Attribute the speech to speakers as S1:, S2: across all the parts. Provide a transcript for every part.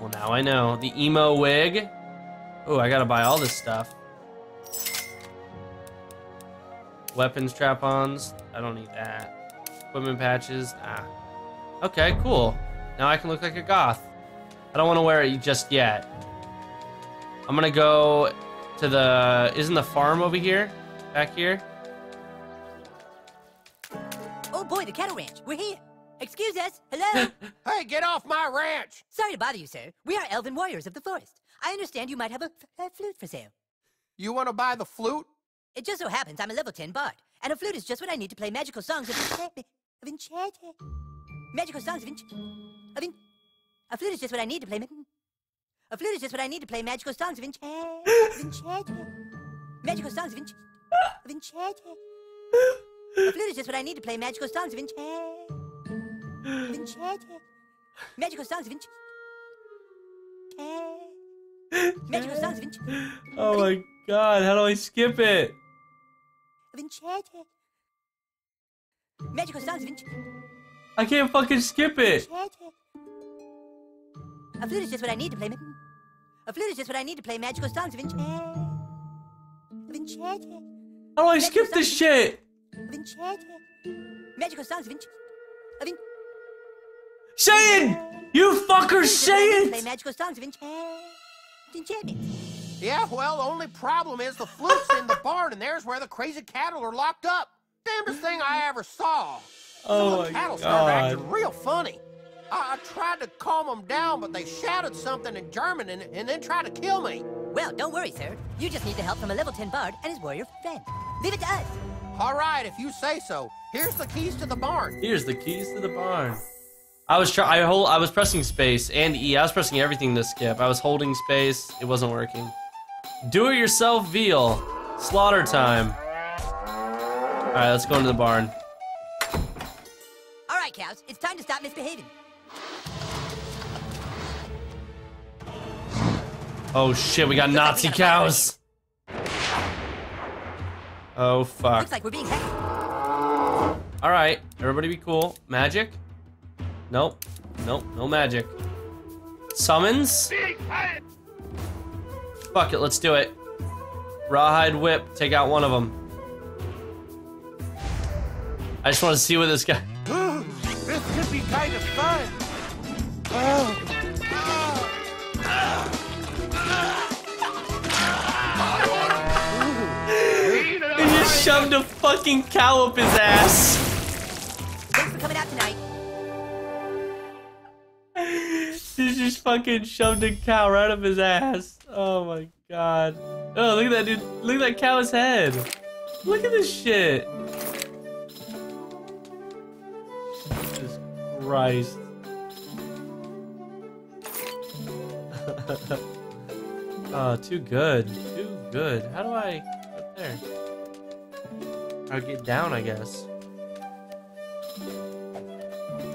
S1: Well, now I know. The emo wig. Oh, I gotta buy all this stuff. Weapon strap-ons. I don't need that. Equipment patches. Ah. Okay, cool. Now I can look like a goth. I don't want to wear it just yet. I'm gonna go to the... Isn't the farm over here? Back here?
S2: Oh boy, the cattle ranch. We're here. Excuse us. Hello.
S3: Hey, get off my ranch!
S2: Sorry to bother you, sir. We are elven warriors of the forest. I understand you might have a, flute for sale.
S3: You want to buy the flute?
S2: It just so happens I'm a level 10 bard, and a flute is just what I need to play magical songs of enchantment. Of enchantment. Magical songs of enchantment. Of en- a flute is just what I need to play. A flute is just what I need to play magical songs of enchantment. Enchantment. Magical songs of enchantment. Of enchantment. A flute is just what I need to play magical songs of enchantment. Of. Magical songs of. Magical songs of.
S1: Oh my god, how do I skip it?
S2: enchanted. Magical songs of.
S1: I can't fucking skip it.
S2: A flute is just what I need to play. A flute is just what I need to play magical songs enchanted. Of.
S1: How do I skip this shit?
S2: Enchanted. Magical songs of enchantment. Of en-
S1: Say it! You fucker, say
S2: Play magical songs of enchantment.
S3: Yeah, well, the only problem is the flute's in the barn, and there's where the crazy cattle are locked up. Damnedest thing I ever saw.
S1: Oh
S3: the
S1: my
S3: cattle started
S1: god.
S3: acting real funny. I, I tried to calm them down, but they shouted something in German and, and then tried to kill me.
S2: Well, don't worry, sir. You just need the help from a level 10 bard and his warrior friend. Leave it to us.
S3: All right, if you say so. Here's the keys to the barn.
S1: Here's the keys to the barn. I was try I hold I was pressing space and E. I was pressing everything to skip. I was holding space. It wasn't working. Do it yourself veal. Slaughter time. Alright, let's go into the barn.
S2: All right, cows. It's time to stop misbehaving.
S1: Oh shit, we got
S2: Looks like we
S1: Nazi
S2: got
S1: cows. Oh fuck.
S2: Looks like we're being hacked.
S1: Alright, everybody be cool. Magic? Nope. Nope, no magic. Summons? Fuck it, let's do it. Rawhide whip, take out one of them. I just want to see what this guy.
S3: this could be kind of fun.
S1: He just shoved a fucking cow up his ass.
S2: Thanks for coming out tonight.
S1: He just fucking shoved a cow right up his ass. Oh my god. Oh, look at that dude. Look at that cow's head. Look at this shit. Jesus Christ. oh, too good. Too good. How do I there? I'll get down, I guess.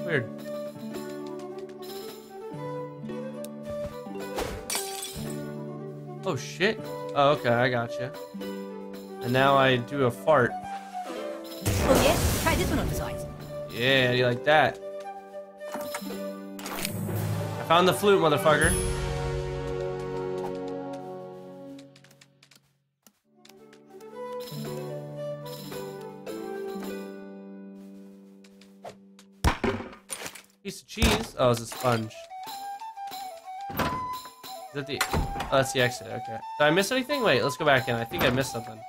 S1: Weird. Oh shit. Oh, okay, I got you. And now I do a fart.
S2: Oh, yeah? Try this one on the sides.
S1: Yeah, you like that? I found the flute, motherfucker. Piece of cheese. Oh, it's a sponge. Is that the? Oh, that's the exit. Okay. Did I miss anything? Wait, let's go back in. I think I missed something.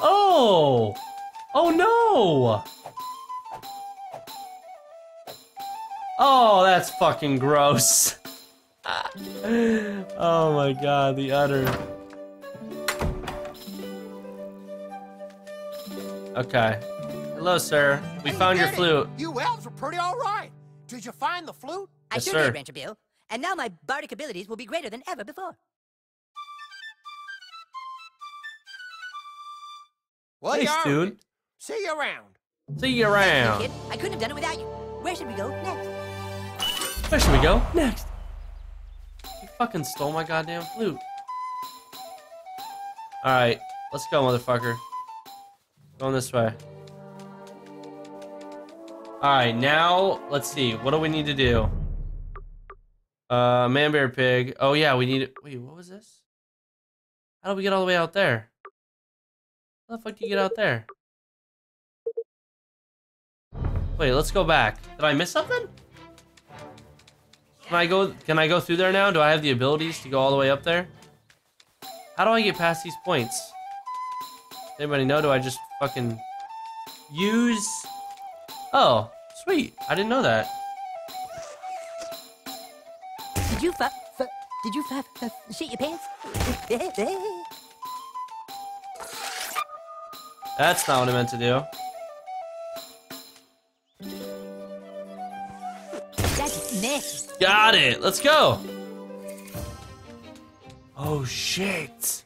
S1: Oh! Oh no! Oh, that's fucking gross. oh my god, the udder. Okay. Hello, sir. We
S3: Hey,
S1: found
S3: you
S1: your
S3: did it.
S1: flute.
S3: You elves were pretty all right. Did you find the flute?
S2: I
S1: Yes,
S2: sure
S1: sir.
S2: did, Rancher Bill. And now my bardic abilities will be greater than ever before.
S3: Well,
S1: Thanks,
S3: you earned
S1: dude.
S3: See you around.
S1: See you
S2: Thank you,
S1: around.
S2: kid. I couldn't have done it without you. Where should we go next?
S1: Where should we go? Next. You fucking stole my goddamn flute. Alright, let's go, motherfucker. Going this way. Alright, now, let's see. What do we need to do? Uh, man, bear, pig. Oh, yeah, we need... Wait, what was this? How do we get all the way out there? How the fuck do you get out there? Wait, let's go back. Did I miss something? Can I go, can I go through there now? Do I have the abilities to go all the way up there? How do I get past these points? Anybody know? Do I just fucking use... Oh, sweet. I didn't know that.
S2: Did you fu- fu- Did you fu- fu- shit your pants?
S1: That's not what I meant to do. Got it. Let's go. Oh, shit.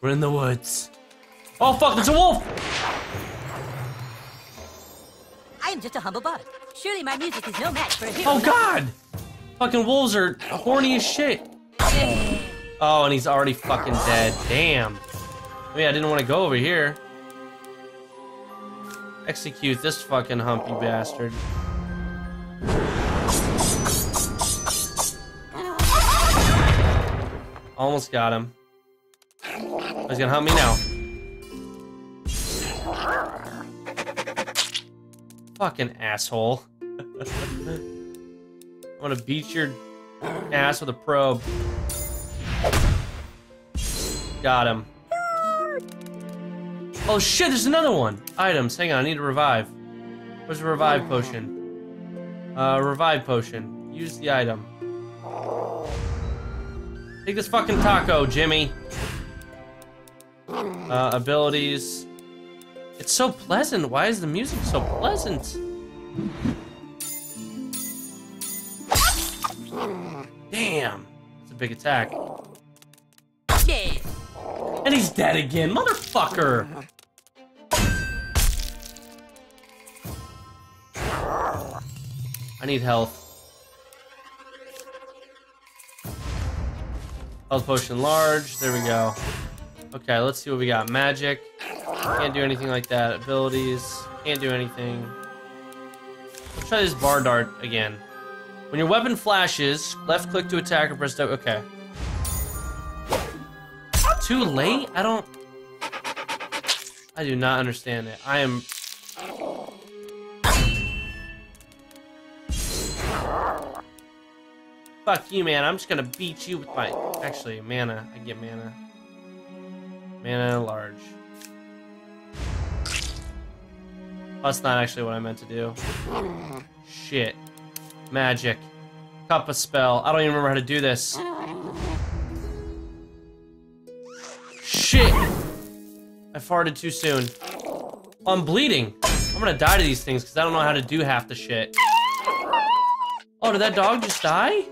S1: We're in the woods. Oh, fuck. There's a wolf.
S2: Just a humble bard. Surely my music is no match for a hero.
S1: Oh, God. Fucking wolves are horny as shit. Oh, and he's already fucking dead. Damn. I mean, I didn't want to go over here. Execute this fucking humpy bastard. Almost got him. He's gonna hunt me now. Fucking asshole. I'm gonna beat your ass with a probe. Got him. Oh shit, there's another one. Items, hang on, I need to revive. Where's the revive potion? Uh, revive potion. Use the item. Take this fucking taco, Jimmy. Uh, abilities. It's so pleasant. Why is the music so pleasant? Damn. It's a big attack. And he's dead again, motherfucker! I need health. Health potion large, there we go. Okay, let's see what we got. Magic. Can't do anything like that. Abilities. Can't do anything. Let's try this bar dart again. When your weapon flashes, left click to attack or press W. Okay. Too late? I don't... I do not understand it. I am... Fuck you, man. I'm just gonna beat you with my... Actually, mana. I get mana. Mana large. That's not actually what I meant to do. Shit. Magic. Cup a spell. I don't even remember how to do this. Shit! I farted too soon. I'm bleeding. I'm gonna die to these things because I don't know how to do half the shit. Oh, did that dog just die?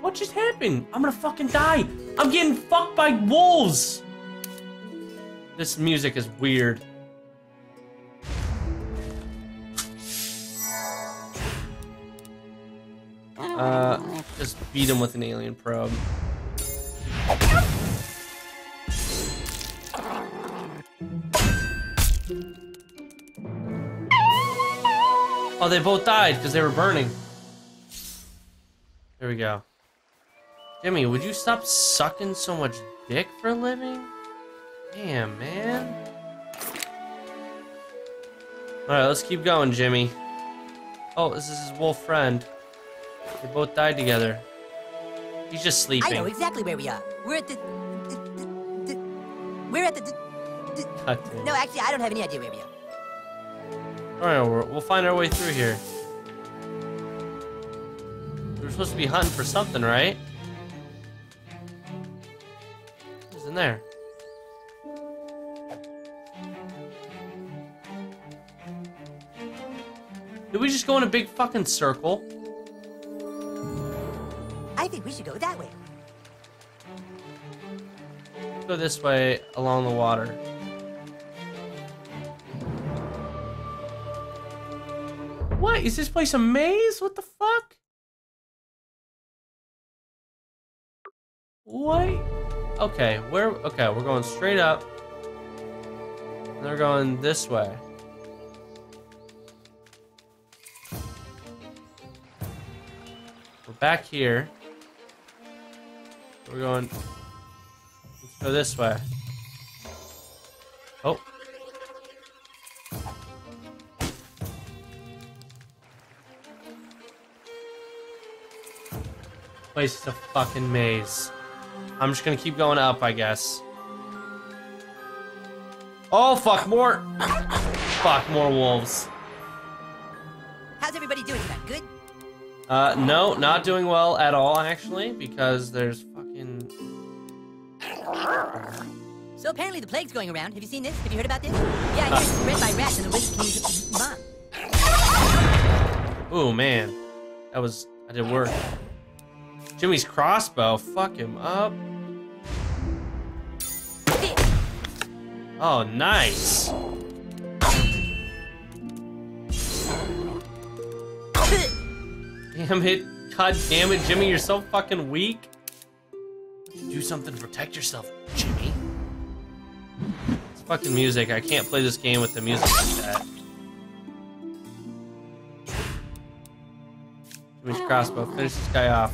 S1: What just happened? I'm gonna fucking die. I'm getting fucked by wolves. This music is weird. Uh, just beat him with an alien probe. Oh, they both died because they were burning. There we go. Jimmy, would you stop sucking so much dick for a living? Damn, man. Alright, let's keep going, Jimmy. Oh, this is his wolf friend. They both died together. He's just sleeping.
S2: I know exactly where we are. We're at the. the, the, the we're at the. no, actually, I don't have any idea where we are.
S1: Alright, we're- we'll find our way through here. We're supposed to be hunting for something, right? What's in there? Did we just go in a big fucking circle?
S2: We should go that way.
S1: Go this way along the water. What? Is this place a maze? What the fuck? What? Okay, where? Okay, we're going straight up. And they're going this way. We're back here. We're going. Let's go this way. Oh. Place is a fucking maze. I'm just gonna keep going up, I guess. Oh fuck, more. fuck, more wolves.
S2: How's everybody doing tonight? Good?
S1: Uh, no, not doing well at all, actually, because there's.
S2: So apparently the plague's going around. Have you seen this? Have you heard about this? Yeah, I hear it's spread by rats and the Wizard King's mom.
S1: Oh man, that was I did work. Jimmy's crossbow, fuck him up. Oh, nice. Damn it. God damn it, Jimmy, you're so fucking weak. Do something to protect yourself, Jimmy. It's fucking music. I can't play this game with the music like that. Jimmy's crossbow. Finish this guy off.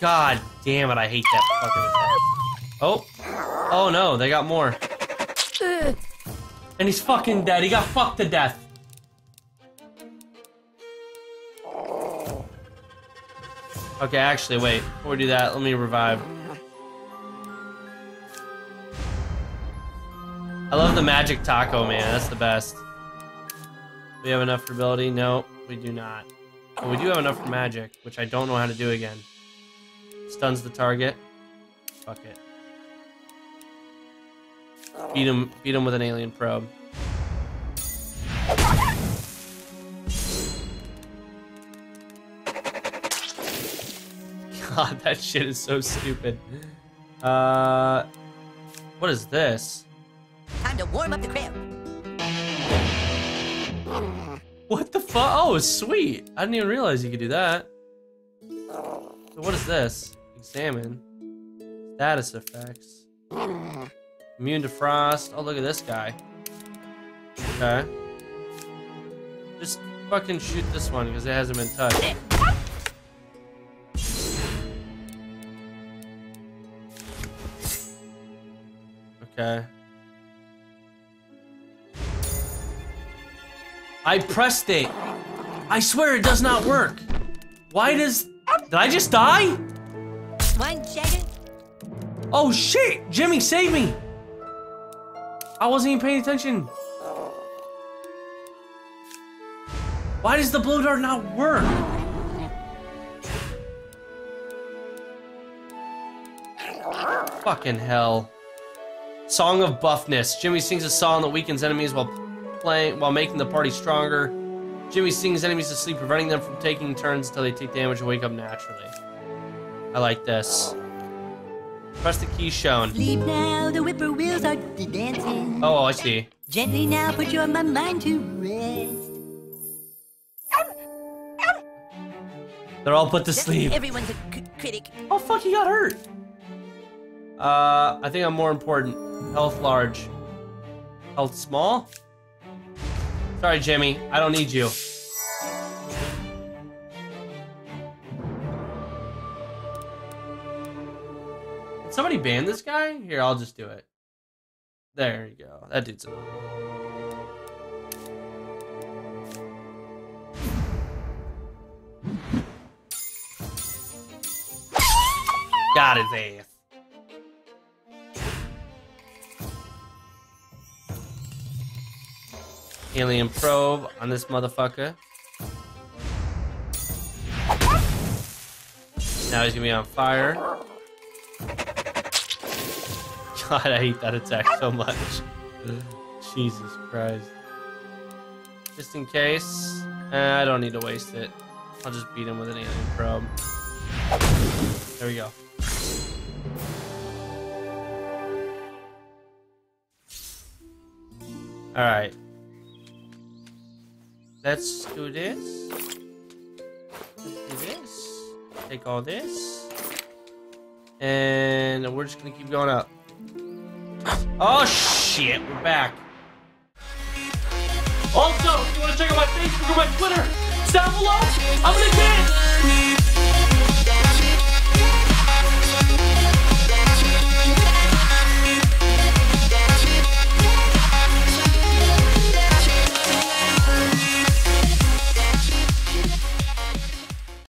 S1: God damn it, I hate that fucking attack. Oh. Oh no, they got more. And he's fucking dead. He got fucked to death. Okay, actually, wait. Before we do that, let me revive. I love the magic taco, man. That's the best. We have enough for ability? No, we do not. But we do have enough for magic, which I don't know how to do again. Stuns the target. Fuck it. Beat him. Beat him with an alien probe. God, that shit is so stupid. Uh, what is this?
S2: Time to warm up the crib.
S1: What the fuck? Oh, sweet. I didn't even realize you could do that. So what is this? Examine. Status effects. Immune to frost. Oh, look at this guy. Okay. Just fucking shoot this one because it hasn't been touched. Okay. I pressed it. I swear it does not work. Why does... Did I just die?
S2: One second.
S1: Oh shit! Jimmy, save me! I wasn't even paying attention. Why does the blow dart not work? Fucking hell. Song of Buffness. Jimmy sings a song that weakens enemies while playing while making the party stronger. Jimmy sings enemies to sleep, preventing them from taking turns until they take damage and wake up naturally. I like this. Press the key shown.
S2: Sleep now, the whippoorwills are dancing.
S1: Oh, I see.
S2: Gently now, put your mind to rest.
S1: They're all put to sleep.
S2: Everyone's a critic.
S1: Oh fuck, he got hurt. Uh, I think I'm more important. Health large. Health small? Sorry, Jimmy. I don't need you. Did somebody ban this guy? Here, I'll just do it. There you go. That dude's annoying. Got his ass. Alien probe on this motherfucker. Now he's gonna be on fire. God, I hate that attack so much. Jesus Christ. Just in case. Eh, I don't need to waste it. I'll just beat him with an alien probe. There we go. Alright. Let's do this. Let's do this. Take all this. And we're just gonna keep going up. Oh shit, we're back. Also, if you want to check out my Facebook or my Twitter, it's down below. I'm gonna get it.